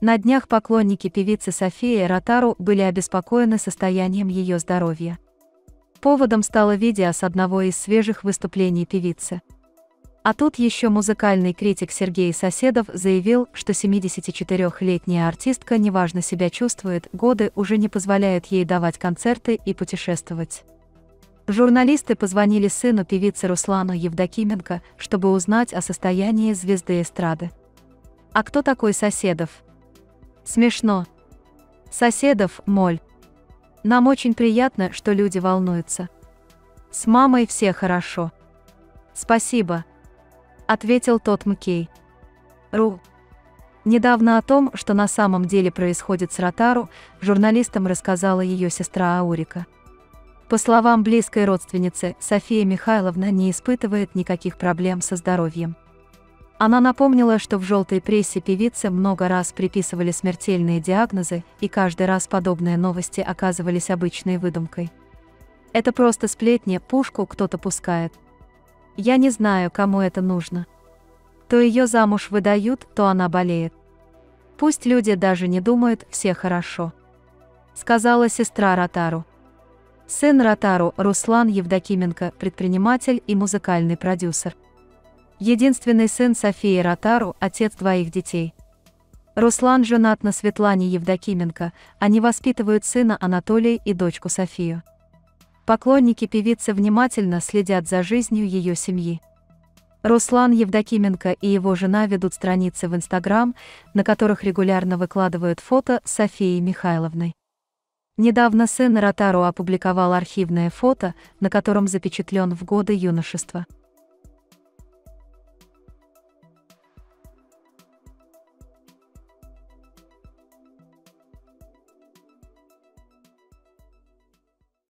На днях поклонники певицы Софии Ротару были обеспокоены состоянием ее здоровья. Поводом стало видео с одного из свежих выступлений певицы. А тут еще музыкальный критик Сергей Соседов заявил, что 74-летняя артистка неважно себя чувствует, годы уже не позволяют ей давать концерты и путешествовать. Журналисты позвонили сыну певицы Руслану Евдокименко, чтобы узнать о состоянии звезды эстрады. А кто такой Соседов? Смешно. Соседов, моль. Нам очень приятно, что люди волнуются. С мамой все хорошо. Спасибо. Ответил тот Мкей. Ру. Недавно о том, что на самом деле происходит с Ротару, журналистам рассказала ее сестра Аурика. По словам близкой родственницы, София Михайловна не испытывает никаких проблем со здоровьем. Она напомнила, что в желтой прессе певицы много раз приписывали смертельные диагнозы, и каждый раз подобные новости оказывались обычной выдумкой. Это просто сплетни, пушку кто-то пускает. Я не знаю, кому это нужно. То ее замуж выдают, то она болеет. Пусть люди даже не думают, все хорошо. Сказала сестра Ротару. Сын Ротару, Руслан Евдокименко, предприниматель и музыкальный продюсер. Единственный сын Софии Ротару, отец двоих детей. Руслан женат на Светлане Евдокименко, они воспитывают сына Анатолия и дочку Софию. Поклонники певицы внимательно следят за жизнью ее семьи. Руслан Евдокименко и его жена ведут страницы в Инстаграм, на которых регулярно выкладывают фото с Софией Михайловной. Недавно сын Ротару опубликовал архивное фото, на котором запечатлен в годы юношества.